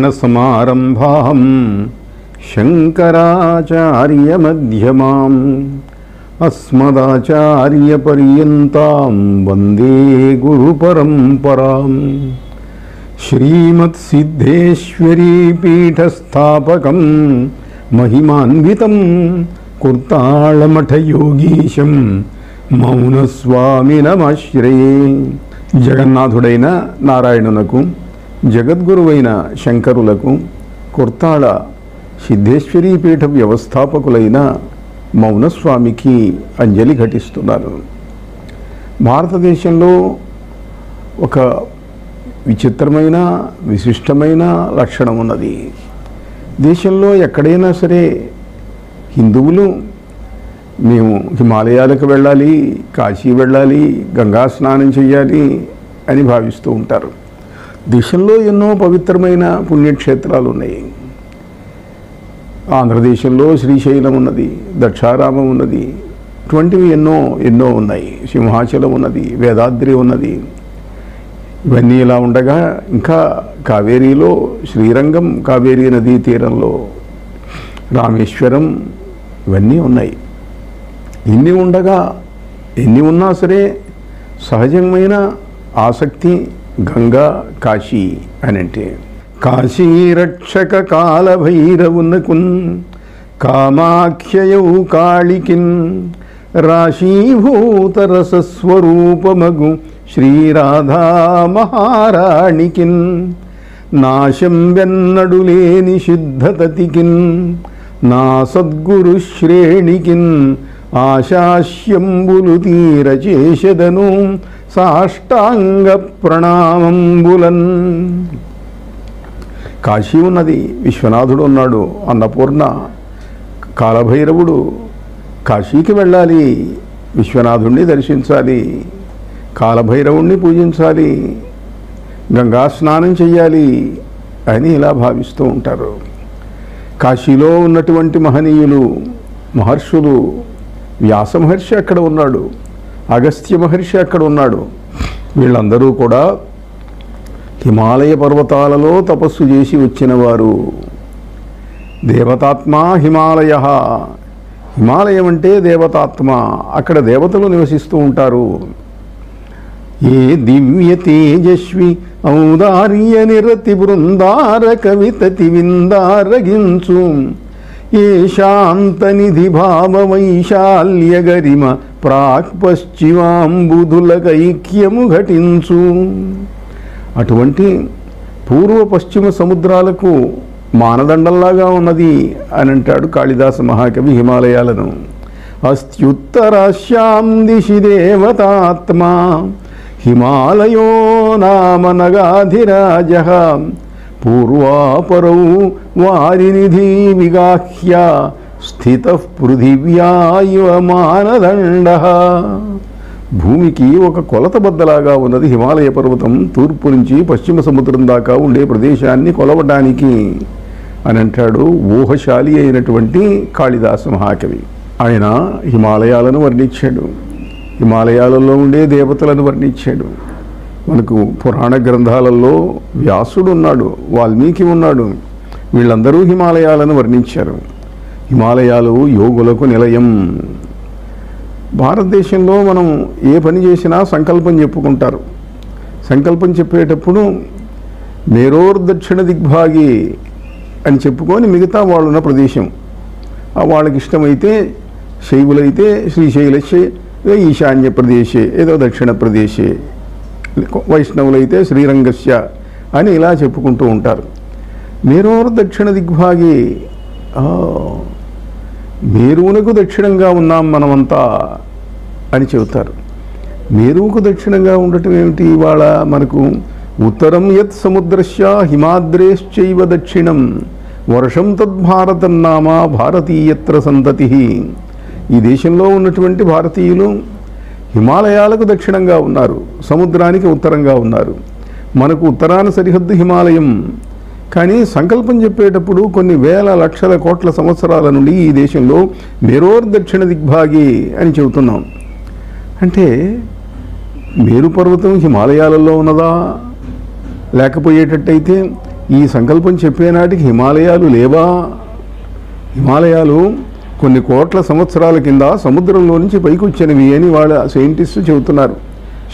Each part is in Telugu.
नारायणसमारम्भाम् शङ्कराचार्यमध्यमाम् अस्मदाचार्यपर्यन्तां वन्दे गुरुपरम्पराम् श्रीमत्सिद्धेश्वरीपीठस्थापकम् మహిమాన్వితం కుర్తాళమఠయోగీశం మౌనస్వామి మౌనస్వామినమాశ్రయే జగన్నాథుడైన నారాయణునకు జగద్గురువైన శంకరులకు కుర్తాళ సిద్ధేశ్వరీపీఠ వ్యవస్థాపకులైన మౌనస్వామికి అంజలి ఘటిస్తున్నారు భారతదేశంలో ఒక విచిత్రమైన విశిష్టమైన లక్షణం ఉన్నది దేశంలో ఎక్కడైనా సరే హిందువులు మేము హిమాలయాలకు వెళ్ళాలి కాశీ వెళ్ళాలి గంగా స్నానం చేయాలి అని భావిస్తూ ఉంటారు. దేశంలో ఎన్నో పవిత్రమైన పుణ్యక్షేత్రాలు ఉన్నాయి. ఆంధ్రదేశంలో శ్రీశైలం ఉన్నది దక్షారామం ఉన్నది ఇటువంటివి ఎన్నో ఎన్నో ఉన్నాయి. సింహాచలం ఉన్నది వేదాద్రి ఉన్నది ఇవన్నీ ఇలా ఉండగా ఇంకా కావేరీలో శ్రీరంగం కావేరీ నదీ తీరంలో రామేశ్వరం ఇవన్నీ ఉన్నాయి. ఇన్ని ఉండగా ఎన్ని ఉన్నా సరే సహజమైన ఆసక్తి గంగా కాశీ అని అంటే కాశీ రక్షక కాలభైరవునకున్ కామాఖ్యయౌ కాళికిన్ రాశీభూత రసస్వరూపమగు శ్రీరాధా మహారాణికిన్ నాశం వెన్నడు లేని సిద్ధతతికిన్ నా సద్గురు శ్రేణికిన్ ఆశాస్యంబులు తీర చేసెదను సాష్టాంగ ప్రణామంబులన్ కాశీ ఉన్నది విశ్వనాథుడు ఉన్నాడు అన్నపూర్ణ కాలభైరవుడు కాశీకి వెళ్ళాలి విశ్వనాథుణ్ణి దర్శించాలి కాలభైరవుణ్ణి పూజించాలి గంగా స్నానం చేయాలి అని ఇలా భావిస్తూ ఉంటారు. కాశీలో ఉన్నటువంటి మహనీయులు మహర్షులు వ్యాస మహర్షి అక్కడ ఉన్నాడు అగస్త్య మహర్షి అక్కడ ఉన్నాడు. వీళ్ళందరూ కూడా హిమాలయ పర్వతాలలో తపస్సు చేసి వచ్చినవారు. దేవతాత్మ హిమాలయ హిమాలయం అంటే దేవతాత్మ అక్కడ దేవతలు నివసిస్తూ ఉంటారు. ఏ దివ్య తేజస్వి ఔదార్య నిరతి బృందార కవితతి విందారగించు ఏ శాంతనిధి భావ వైశాల్య గరిమ ప్రాక్ పశ్చిమాంబుధులకైక్యము ఘటించు. అటువంటి పూర్వ పశ్చిమ సముద్రాలకు మానదండంలాగా ఉన్నది అని అంటాడు కాళిదాస మహాకవి హిమాలయాలను. అస్త్యుత్తరాశ్యాం దిశి దేవతాత్మా. హిమాలయో నామనగాధిరాజ. పూర్వాపరౌ వారినిధి విగాహ్య స్థిత పృథివ్యా ఇవ మానదండ. భూమికి ఒక కొలత బద్దలాగా ఉన్నది హిమాలయ పర్వతం తూర్పు నుంచి పశ్చిమ సముద్రం దాకా ఉండే ప్రదేశాన్ని కొలవడానికి అని అంటాడు ఊహశాలి అయినటువంటి కాళిదాస మహాకవి. ఆయన హిమాలయాలను వర్ణించాడు. హిమాలయాలలో ఉండే దేవతలను వర్ణించాడు. మనకు పురాణ గ్రంథాలలో వ్యాసుడు ఉన్నాడు వాల్మీకి ఉన్నాడు వీళ్ళందరూ హిమాలయాలను వర్ణించారు. హిమాలయాలు యోగులకు నిలయం. భారతదేశంలో మనం ఏ పని చేసినా సంకల్పం చెప్పుకుంటారు. సంకల్పం చెప్పేటప్పుడు మేరోర్ దక్షిణ దిగ్భాగి అని చెప్పుకొని మిగతా వాళ్ళున్న ప్రదేశం. ఆ వాళ్ళకి ఇష్టమైతే శైవులైతే శ్రీశైలశే ఈశాన్యప్రదేశే ఈశాన్య ప్రదేశే ఏదో దక్షిణ ప్రదేశే. వైష్ణవులైతే శ్రీరంగస్య అని ఇలా చెప్పుకుంటూ ఉంటారు. మేరోర్ దక్షిణ దిగ్భాగి. మేరువునకు దక్షిణంగా ఉన్నాం మనమంతా అని చెబుతారు. మేరువుకు దక్షిణంగా ఉండటం ఏమిటి? ఇవాళ మనకు ఉత్తరం యత్ సముద్రస్య హిమాద్రేశ్చైవ దక్షిణం వర్షం తద్భారతన్నామ భారతీయత్ర సంతతి. ఈ దేశంలో ఉన్నటువంటి భారతీయులు హిమాలయాలకు దక్షిణంగా ఉన్నారు సముద్రానికి ఉత్తరంగా ఉన్నారు. మనకు ఉత్తరాన సరిహద్దు హిమాలయం. కానీ సంకల్పం చెప్పేటప్పుడు కొన్ని వేల లక్షల కోట్ల సంవత్సరాల నుండి ఈ దేశంలో మేరోర్ దక్షిణ దిగ్భాగి అని చెబుతున్నాం. అంటే మేరు పర్వతం హిమాలయాలలో ఉన్నదా? లేకపోయేటట్టయితే ఈ సంకల్పం చెప్పేనాటికి హిమాలయాలు లేవా? హిమాలయాలు కొన్ని కోట్ల సంవత్సరాల కింద సముద్రంలో నుంచి పైకి వచ్చినవి అని వాళ్ళ సైంటిస్టులు చెబుతున్నారు.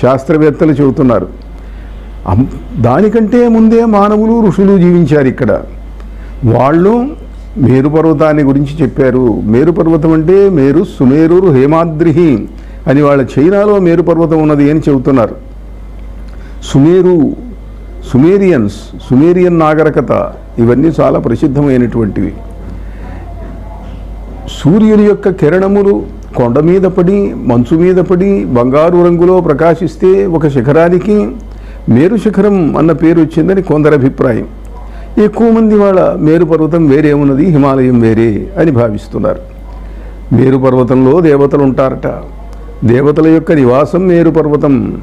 శాస్త్రవేత్తలు చెబుతున్నారు. దానికంటే ముందే మానవులు ఋషులు జీవించారు ఇక్కడ. వాళ్ళు మేరు పర్వతాన్ని గురించి చెప్పారు. మేరు పర్వతం అంటే మేరు సుమేరు హేమాద్రిహి అని వాళ్ళ చైనాలో మేరు పర్వతం ఉన్నది అని చెబుతున్నారు. సుమేరు సుమేరియన్స్ సుమేరియన్ నాగరికత ఇవన్నీ చాలా ప్రసిద్ధమైనటువంటివి. సూర్యుని యొక్క కిరణములు కొండ మీద పడి మంచు మీద పడి బంగారు రంగులో ప్రకాశిస్తే ఒక శిఖరానికి మేరు శిఖరం అన్న పేరు వచ్చిందని కొందరి అభిప్రాయం. ఎక్కువ మంది వాళ్ళ మేరు పర్వతం వేరే ఉన్నది హిమాలయం వేరే అని భావిస్తున్నారు. మేరు పర్వతంలో దేవతలు ఉంటారట. దేవతల యొక్క నివాసం మేరు పర్వతం.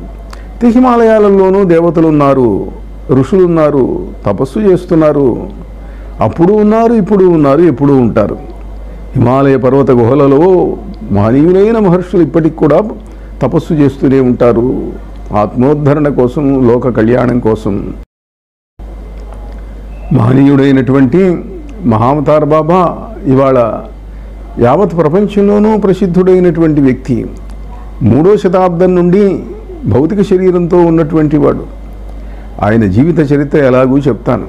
హిమాలయాలలోనూ దేవతలు ఉన్నారు ఋషులు ఉన్నారు తపస్సు చేస్తున్నారు. అప్పుడు ఉన్నారు ఇప్పుడు ఉన్నారు ఎప్పుడూ ఉంటారు. హిమాలయ పర్వత గుహలలో మహనీయులైన మహర్షులు ఇప్పటికి కూడా తపస్సు చేస్తూనే ఉంటారు. ఆత్మోద్ధరణ కోసం లోక కళ్యాణం కోసం. మహనీయుడైనటువంటి మహావతార్ బాబా ఇవాళ యావత్ ప్రపంచంలోనూ ప్రసిద్ధుడైనటువంటి వ్యక్తి. మూడో శతాబ్దం నుండి భౌతిక శరీరంతో ఉన్నటువంటి వాడు. ఆయన జీవిత చరిత్ర ఎలాగూ చెప్తాను.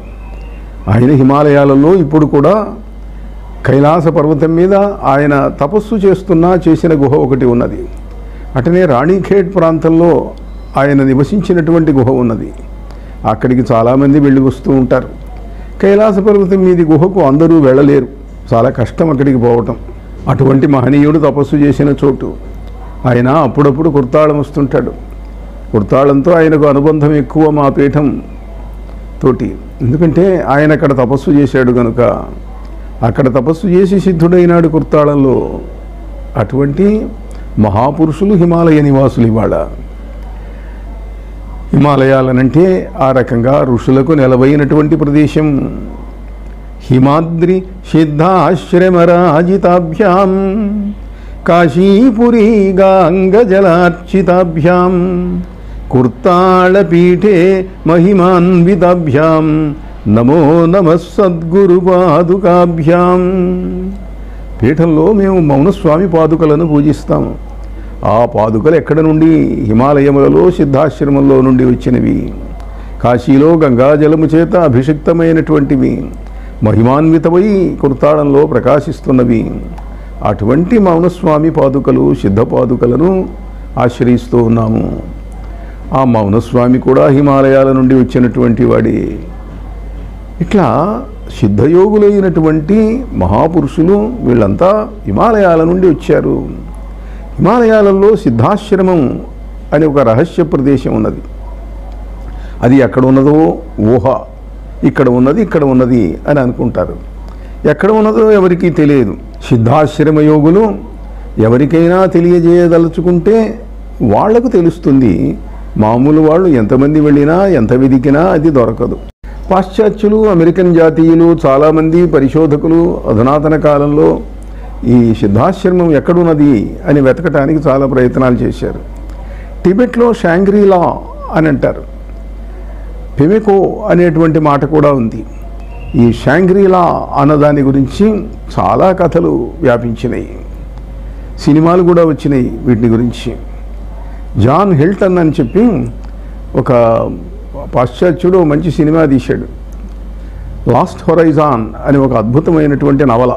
ఆయన హిమాలయాలలో ఇప్పుడు కూడా కైలాస పర్వతం మీద ఆయన తపస్సు చేస్తున్నా చేసిన గుహ ఒకటి ఉన్నది. అటనే రాణిఖేట్ ప్రాంతంలో ఆయన నివసించినటువంటి గుహ ఉన్నది. అక్కడికి చాలామంది వెళ్ళి వస్తూ ఉంటారు. కైలాస పర్వతం మీది గుహకు అందరూ వెళ్ళలేరు. చాలా కష్టం అక్కడికి పోవటం. అటువంటి మహనీయుడు తపస్సు చేసిన చోటు. ఆయన అప్పుడప్పుడు కుర్తాళం వస్తుంటాడు. కుర్తాళంతో ఆయనకు అనుబంధం ఎక్కువ మా పీఠం తోటి. ఎందుకంటే ఆయన అక్కడ తపస్సు చేశాడు కనుక అక్కడ తపస్సు చేసి సిద్ధుడైనాడు కుర్తాళంలో. అటువంటి మహాపురుషులు హిమాలయ నివాసులు ఇవాళ. హిమాలయాలనంటే ఆ రకంగా ఋషులకు నెలవైనటువంటి ప్రదేశం. హిమాద్రి సిద్ధాశ్రమరాజితాభ్యాం కాశీపురీ గాంగజలార్చితాభ్యాం కుర్తాళపీఠే మహిమాన్వితాభ్యాం నమో నమ సద్గురు పాదుకాభ్యాం పీఠంలో మేము మౌనస్వామి పాదుకలను పూజిస్తాము. ఆ పాదుకలు ఎక్కడ నుండి? హిమాలయములలో సిద్ధాశ్రమంలో నుండి వచ్చినవి. కాశీలో గంగాజలము చేత అభిషిక్తమైనటువంటివి. మహిమాన్వితమై కుర్తాళంలో ప్రకాశిస్తున్నవి. అటువంటి మౌనస్వామి పాదుకలు సిద్ధ పాదుకలను ఆశ్రయిస్తూ ఉన్నాము. ఆ మౌనస్వామి కూడా హిమాలయాల నుండి వచ్చినటువంటి వాడే. ఇట్లా సిద్ధయోగులైనటువంటి మహాపురుషులు వీళ్ళంతా హిమాలయాల నుండి వచ్చారు. హిమాలయాలలో సిద్ధాశ్రమం అనే ఒక రహస్య ప్రదేశం ఉన్నది. అది ఎక్కడ ఉన్నదో ఊహ ఇక్కడ ఉన్నది ఇక్కడ ఉన్నది అని అనుకుంటారు. ఎక్కడ ఉన్నదో ఎవరికీ తెలియదు. సిద్ధాశ్రమ యోగులు ఎవరికైనా తెలియజేయదలుచుకుంటే వాళ్ళకు తెలుస్తుంది. మామూలు వాళ్ళు ఎంతమంది వెళ్ళినా ఎంత వెదికినా అది దొరకదు. పాశ్చాత్యులు అమెరికన్ జాతీయులు చాలామంది పరిశోధకులు అధునాతన కాలంలో ఈ సిద్ధాశ్రమం ఎక్కడున్నది అని వెతకటానికి చాలా ప్రయత్నాలు చేశారు. టిబెట్లో షాంగ్రీలా అని అంటారు. పెమికో అనేటువంటి మాట కూడా ఉంది. ఈ షాంగ్రీలా అన్నదాని గురించి చాలా కథలు వ్యాపించినాయి. సినిమాలు కూడా వచ్చినాయి వీటిని గురించి. జాన్ హిల్టన్ అని చెప్పి ఒక పాశ్చాత్యుడు మంచి సినిమా తీశాడు. లాస్ట్ హొరైజాన్ అని ఒక అద్భుతమైనటువంటి నవల.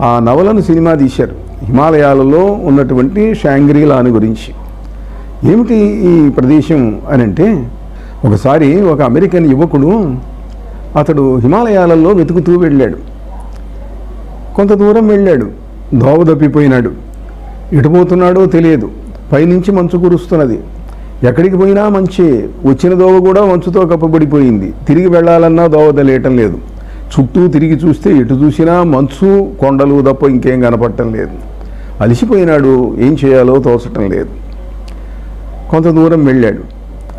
ఆ నవలను సినిమా తీశారు. హిమాలయాలలో ఉన్నటువంటి షాంగ్రీలాని గురించి. ఏమిటి ఈ ప్రదేశం అని అంటే ఒకసారి ఒక అమెరికన్ యువకుడు అతడు హిమాలయాలలో వెతుకుతూ వెళ్ళాడు. కొంత దూరం వెళ్ళాడు. దోవ దప్పిపోయినాడు ఎటుపోతున్నాడో తెలియదు. పైనుంచి మంచు కురుస్తున్నది. ఎక్కడికి పోయినా మంచి. వచ్చిన దోవ కూడా మంచుతో కప్పబడిపోయింది. తిరిగి వెళ్ళాలన్నా దోవ తెలియటం లేదు. చుట్టూ తిరిగి చూస్తే ఎటు చూసినా మంచు కొండలు తప్ప ఇంకేం కనపడటం లేదు. అలిసిపోయినాడు. ఏం చేయాలో తోచటం లేదు. కొంత దూరం వెళ్ళాడు.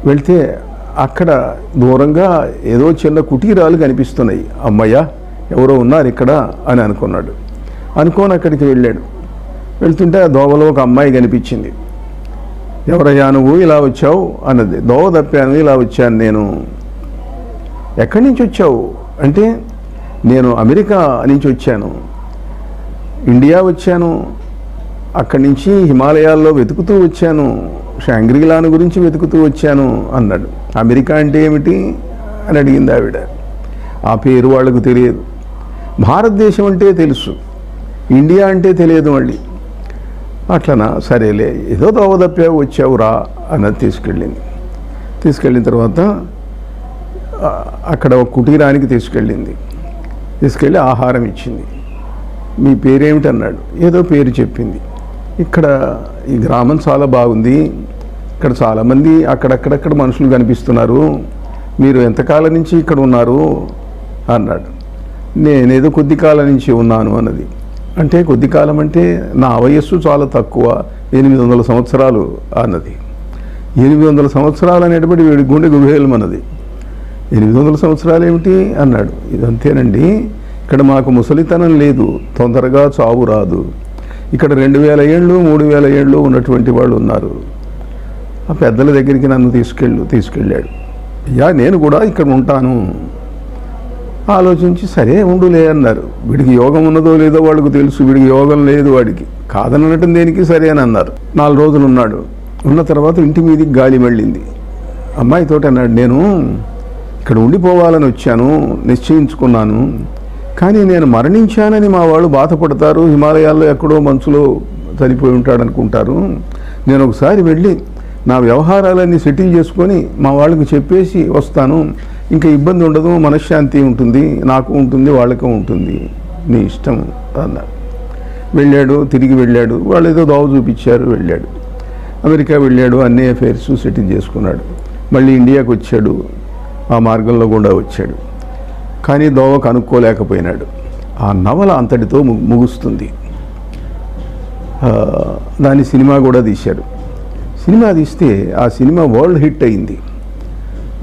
వెళ్తే అక్కడ దూరంగా ఏదో చిన్న కుటీరాలు కనిపిస్తున్నాయి. అమ్మయ్య ఎవరో ఉన్నారు ఇక్కడ అని అనుకున్నాడు. అనుకోని అక్కడికి వెళ్ళాడు. వెళ్తుంటే ఆ దోవలో ఒక అమ్మాయి కనిపించింది. ఎవరయ్యా నువ్వు ఇలా వచ్చావు అన్నది. దోవ తప్పాను ఇలా వచ్చాను నేను. ఎక్కడి నుంచి వచ్చావు? అంటే నేను అమెరికా నుంచి వచ్చాను. ఇండియా వచ్చాను. అక్కడి నుంచి హిమాలయాల్లో వెతుకుతూ వచ్చాను. షాంగ్రిలాను గురించి వెతుకుతూ వచ్చాను అన్నాడు. అమెరికా అంటే ఏమిటి అని అడిగింది ఆవిడ. ఆ పేరు వాళ్ళకు తెలియదు. భారతదేశం అంటే తెలుసు. ఇండియా అంటే తెలియదు మళ్ళీ. అట్లనా? సరేలే. ఏదో దోవదప్పే వచ్చావురా అన్నది తీసుకెళ్ళింది. తీసుకెళ్ళిన తర్వాత అక్కడ ఒక కుటీరానికి తీసుకెళ్ళింది. తీసుకెళ్ళి ఆహారం ఇచ్చింది. మీ పేరేమిటన్నాడు? ఏదో పేరు చెప్పింది. ఇక్కడ ఈ గ్రామం చాలా బాగుంది. ఇక్కడ చాలామంది అక్కడక్కడక్కడ మనుషులు కనిపిస్తున్నారు. మీరు ఎంతకాలం నుంచి ఇక్కడ ఉన్నారు? అన్నాడు. నేనేదో కొద్ది కాలం నుంచి ఉన్నాను అన్నది. అంటే కొద్ది కాలం అంటే నా వయస్సు చాలా తక్కువ ఎనిమిది వందల సంవత్సరాలు అన్నది. ఎనిమిది వందల సంవత్సరాలు అనేటప్పటి వీడి గుండె గుబేలమన్నది ఎనిమిది వందల సంవత్సరాలు ఏమిటి? అన్నాడు. ఇదంతేనండి ఇక్కడ మాకు ముసలితనం లేదు తొందరగా చావు రాదు. ఇక్కడ రెండు వేల ఏళ్ళు మూడు వేల ఏళ్ళు ఉన్నటువంటి వాళ్ళు ఉన్నారు. ఆ పెద్దల దగ్గరికి నన్ను తీసుకెళ్ళు తీసుకెళ్ళాడు. అయ్యా నేను కూడా ఇక్కడ ఉంటాను. ఆలోచించి సరే ఉండులే అన్నారు. వీడికి యోగం ఉన్నదో లేదో వాళ్ళకు తెలుసు వీడికి యోగం లేదు వాడికి. కాదనటం దేనికి సరే అని అన్నారు. నాలుగు రోజులు ఉన్నాడు. ఉన్న తర్వాత ఇంటి మీదకి గాలి వెళ్ళింది అమ్మాయితోటి అన్నాడు నేను ఇక్కడ ఉండిపోవాలని వచ్చాను నిశ్చయించుకున్నాను. కానీ నేను మరణించానని మా వాళ్ళు బాధపడతారు. హిమాలయాల్లో ఎక్కడో మంచులో చనిపోయి ఉంటాడనుకుంటారు. నేను ఒకసారి వెళ్ళి నా వ్యవహారాలన్నీ సెటిల్ చేసుకొని మా వాళ్ళకి చెప్పేసి వస్తాను. ఇంకా ఇబ్బంది ఉండదు మనశ్శాంతి ఉంటుంది నాకు ఉంటుంది వాళ్ళకు ఉంటుంది. నీ ఇష్టం అన్నాడు వెళ్ళాడు తిరిగి వెళ్ళాడు వాళ్ళు ఏదో దోవ చూపించారు వెళ్ళాడు. అమెరికా వెళ్ళాడు అన్ని అఫైర్స్ సెటిల్ చేసుకున్నాడు. మళ్ళీ ఇండియాకి వచ్చాడు ఆ మార్గంలో కూడా వచ్చాడు. కానీ దోవ కనుక్కోలేకపోయినాడు. ఆ నవల అంతటితో ము- ముగుస్తుంది. దాని సినిమా కూడా తీశారు. సినిమా తీస్తే ఆ సినిమా వరల్డ్ హిట్ అయింది.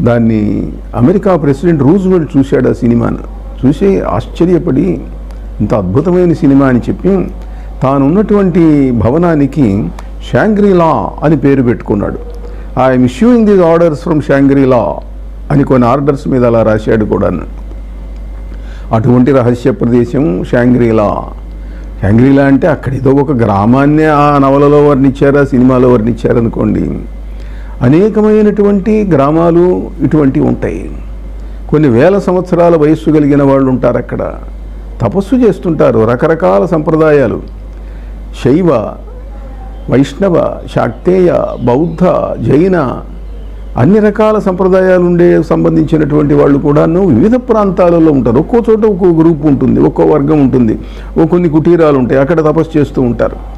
దాన్ని అమెరికా ప్రెసిడెంట్ రూజ్వెల్ట్ చూశాడు ఆ సినిమాను. చూసి ఆశ్చర్యపడి ఇంత అద్భుతమైన సినిమా అని చెప్పి తాను ఉన్నటువంటి భవనానికి షాంగ్రీలా అని పేరు పెట్టుకున్నాడు. I'm issuing these orders from Shangrila అని కొన్ని ఆర్డర్స్ మీద అలా రాశాడు కూడాను. అటువంటి రహస్య ప్రదేశం షాంగ్రీలా. షాంగ్రీలా అంటే అక్కడ ఏదో ఒక గ్రామాన్నే ఆ నవలలో వర్ణించారు ఆ సినిమాలో వర్ణించారనుకోండి. అనేకమైనటువంటి గ్రామాలు ఇటువంటివి ఉంటాయి. కొన్ని వేల సంవత్సరాల వయస్సు కలిగిన వాళ్ళు ఉంటారు అక్కడ. తపస్సు చేస్తుంటారు రకరకాల సంప్రదాయాలు. శైవ వైష్ణవ శాక్తేయ బౌద్ధ జైన అన్ని రకాల సంప్రదాయాలు ఉండే సంబంధించినటువంటి వాళ్ళు కూడాను వివిధ ప్రాంతాలలో ఉంటారు. ఒక్కో చోట ఒక్కో గ్రూప్ ఉంటుంది ఒక్కో వర్గం ఉంటుంది ఓ కొన్ని కుటీరాలు ఉంటాయి అక్కడ తపస్సు చేస్తూ ఉంటారు.